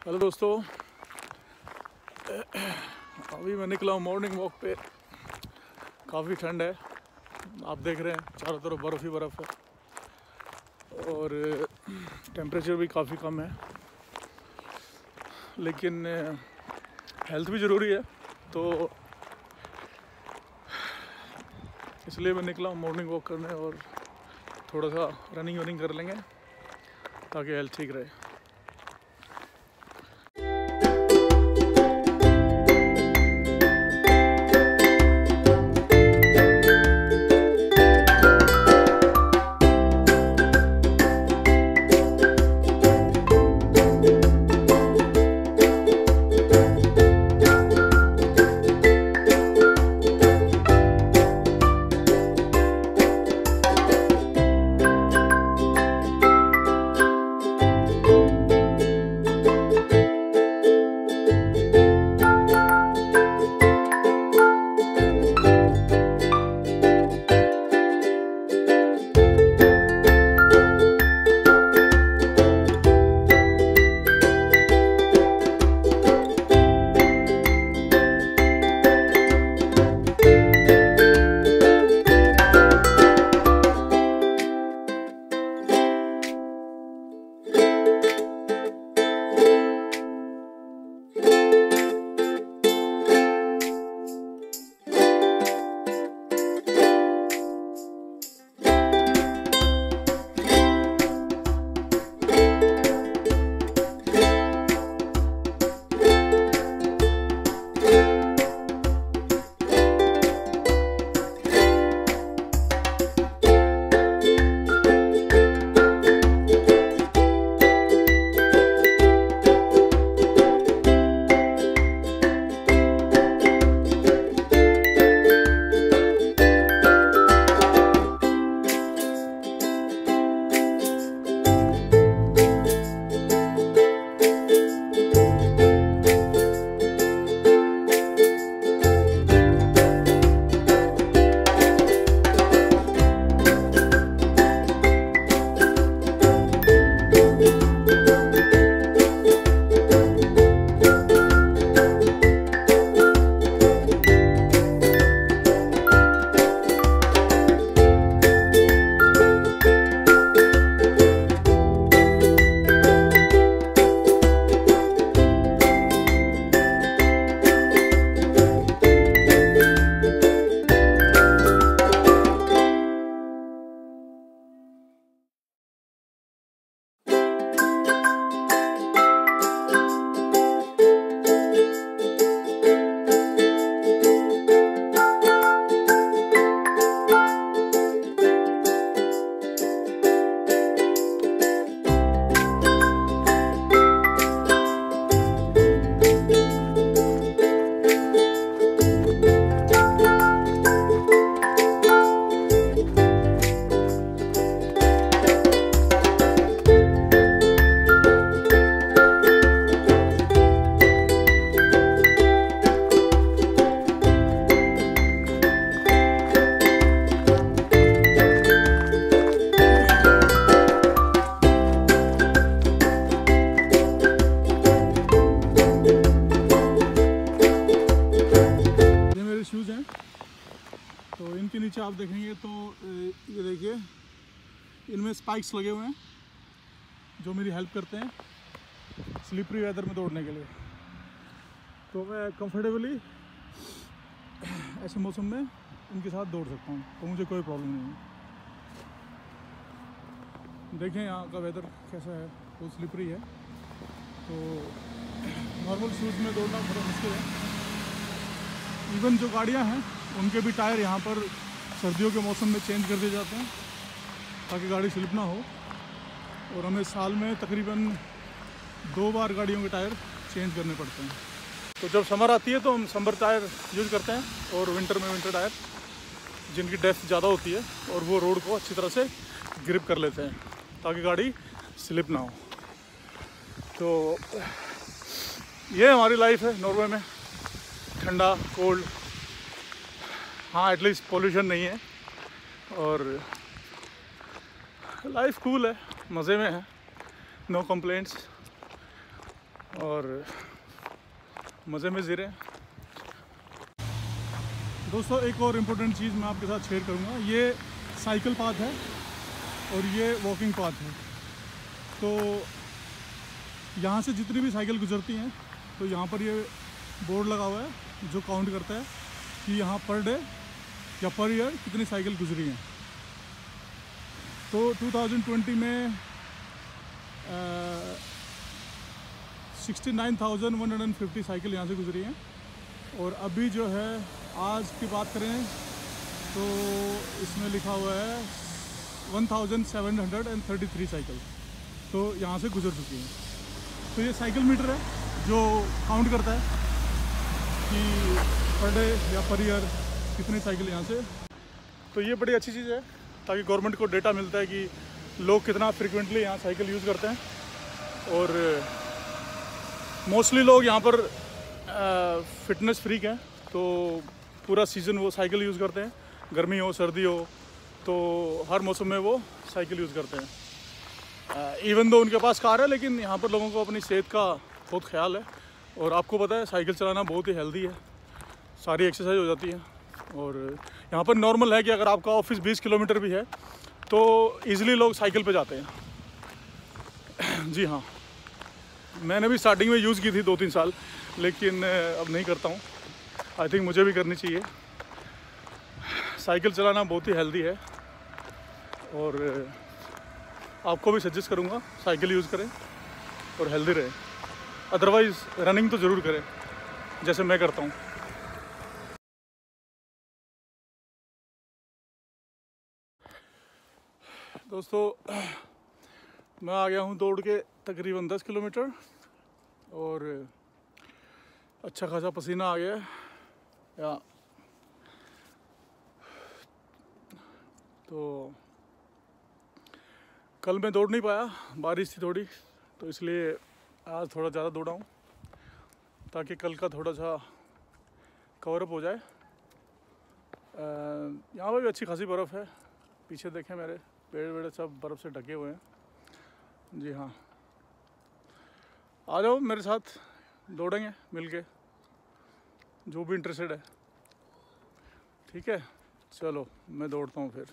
Hello दोस्तों। अभी मैं निकला हूँ मॉर्निंग वॉक पे। काफ़ी ठंड है। आप देख रहे हैं, चारों तरफ़ बर्फ़ ही बर्फ़ है। और टेम्परेचर भी काफ़ी कम है। लेकिन हेल्थ भी ज़रूरी है। तो इसलिए मैं निकला हूँ मॉर्निंग वॉक करने और थोड़ा सा रनिंग वनिंग कर लेंगे, ताकि हेल्थ ठीक रहे। नीचे आप देखेंगे तो ये देखिए, इनमें स्पाइक्स लगे हुए हैं, जो मेरी हेल्प करते हैं स्लिपरी वेदर में दौड़ने के लिए। तो मैं कंफर्टेबली ऐसे मौसम में इनके साथ दौड़ सकता हूँ तो मुझे कोई प्रॉब्लम नहीं है। देखें यहाँ का वेदर कैसा है तो स्लिपरी है। तो नॉर्मल शूज़ में दौड़ना थोड़ा मुश्किल है। इवन जो गाड़ियाँ हैं उनके भी टायर यहाँ पर सर्दियों के मौसम में चेंज कर दिए जाते हैं, ताकि गाड़ी स्लिप ना हो। और हमें साल में तकरीबन दो बार गाड़ियों के टायर चेंज करने पड़ते हैं। तो जब समर आती है तो हम समर टायर यूज़ करते हैं, और विंटर में विंटर टायर, जिनकी डेप्थ ज़्यादा होती है, और वो रोड को अच्छी तरह से ग्रिप कर लेते हैं, ताकि गाड़ी स्लिप ना हो। तो ये हमारी लाइफ है नॉर्वे में, ठंडा, कोल्ड हाँ एटलीस्ट पोल्यूशन नहीं है। और लाइफ कूल है, मज़े में है नो कंप्लेंट्स और मज़े में जी रहे हैं। दोस्तों, एक और इम्पोर्टेंट चीज़ मैं आपके साथ शेयर करूँगा। ये साइकिल पाथ है और ये वॉकिंग पाथ है। तो यहाँ से जितनी भी साइकिल गुजरती हैं तो यहाँ पर ये बोर्ड लगा हुआ है, जो काउंट करता है कि यहाँ पर डे या पर ईयर कितनी साइकिल गुजरी हैं? तो 2020 में sixty nine thousand one hundred fifty cycle यहाँ से गुजरी हैं। और अभी जो है, आज की बात करें तो इसमें लिखा हुआ है one thousand seven hundred and thirty three cycle तो यहाँ से गुजर चुकी हैं। तो ये साइकिल मीटर है, जो काउंट करता है कि पर डे या पर ईयर कितनी साइकिल यहाँ से? तो ये बड़ी अच्छी चीज़ है, ताकि गवर्नमेंट को डेटा मिलता है कि लोग कितना फ्रिक्वेंटली यहाँ साइकिल यूज़ करते हैं। और मोस्टली लोग यहाँ पर फिटनेस फ्रीक हैं तो पूरा सीज़न वो साइकिल यूज़ करते हैं। गर्मी हो, सर्दी हो तो हर मौसम में वो साइकिल यूज़ करते हैं। इवन दो उनके पास कार है, लेकिन यहाँ पर लोगों को अपनी सेहत का बहुत ख्याल है। और आपको पता है, साइकिल चलाना बहुत ही हेल्दी है। सारी एक्सरसाइज हो जाती है। और यहाँ पर नॉर्मल है कि अगर आपका ऑफ़िस 20 किलोमीटर भी है तो ईज़िली लोग साइकिल पे जाते हैं। जी हाँ। मैंने भी स्टार्टिंग में यूज़ की थी दो तीन साल, लेकिन अब नहीं करता हूँ। आई थिंक मुझे भी करनी चाहिए। साइकिल चलाना बहुत ही हेल्दी है। और आपको भी सजेस्ट करूँगा साइकिल यूज़ करें और हेल्दी रहें। अदरवाइज़ रनिंग तो ज़रूर करें, जैसे मैं करता हूँ। दोस्तों, मैं आ गया हूँ दौड़ के तकरीबन दस किलोमीटर और अच्छा खासा पसीना आ गया या। तो कल मैं दौड़ नहीं पाया, बारिश थी थोड़ी तो इसलिए आज थोड़ा ज़्यादा दौड़ा हूँ, ताकि कल का थोड़ा सा कवरअप हो जाए। यहाँ पर भी अच्छी खासी बर्फ़ है, पीछे देखें मेरे। पेड़ वेड़ सब बर्फ़ से ढके हुए हैं। जी हाँ। आ जाओ मेरे साथ, दौड़ेंगे मिल के जो भी इंटरेस्टेड है। ठीक है? चलो, मैं दौड़ता हूँ फिर।